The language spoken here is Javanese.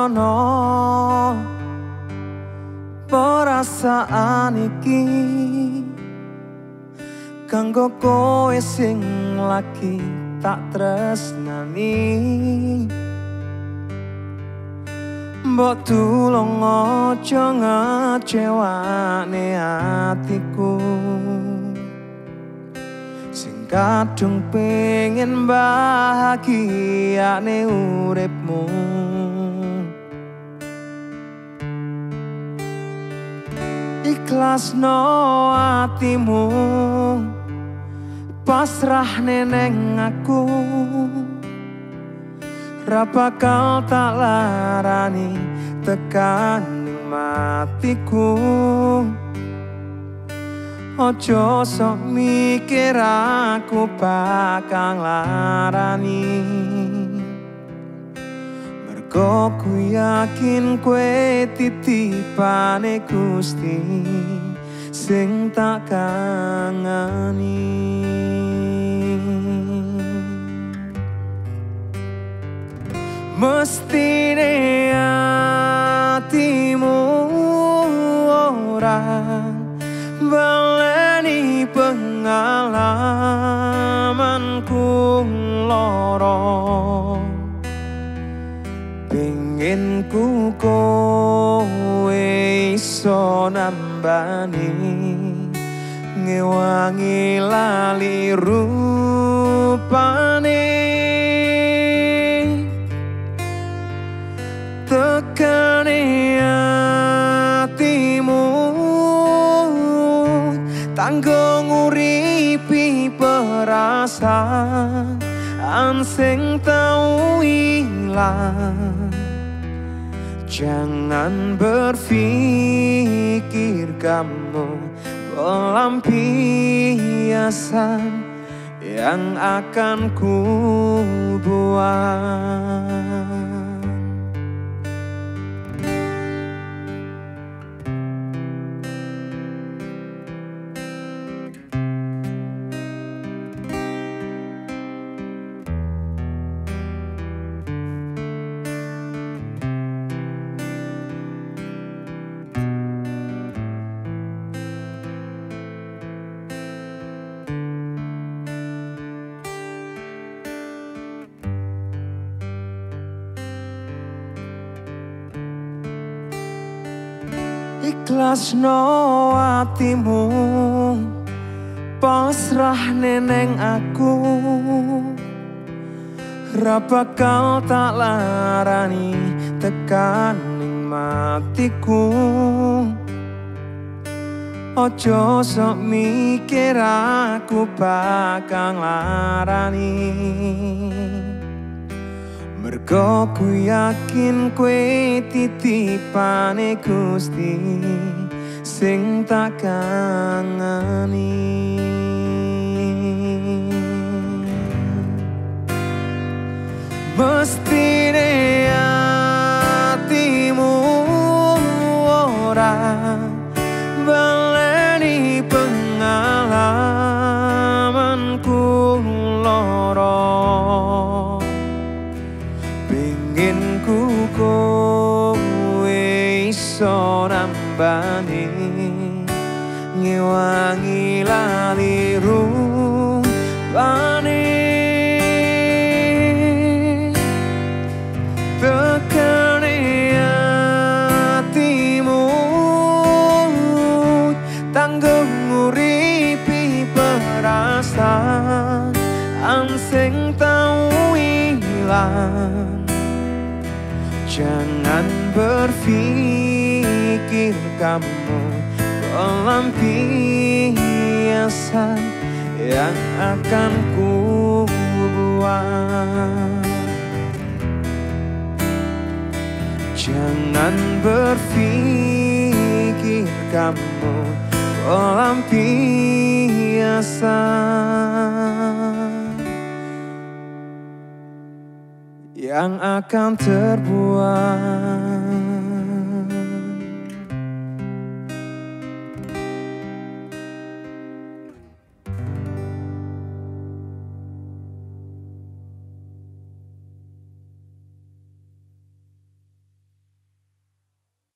ono perasaan iki kanggo kowe sing lagi tak tresnani. Mbok tulung aja ngecewane atiku. Sing kadung pengen bahagia uripmu Ikhlas no atimu. Pasrah neneng aku. Ra bakal tak larani tekan matiku. Ojo sok mikir aku bakal larani Mergo ku yakin kue titipane Gusti sing tak kangani. Mestine atimu ora baleni pengalamanku loro Pengen ku kowe iso nambani ngewangi lali rupane. Tekane atimu tanggung nguripi perasaan sing tau ilang Jangan berpikir kamu pelampiasan yang akan ku Ikhlas no atimu Pasrah neneng aku. Ra bakal tak larani tekaning matiku. Ojo sok mikir aku bakal larani Mergo ku yakin kue titipane Gusti sing tak kangani nambani Ngewangi lali rupane Tekane atimu Tanggung nguripi perasaan. Sing tau ilang Jangan berpikir pikir kamu kolam hiasan yang akan ku buat Jangan berpikir kamu kolam hiasan yang akan terbuat.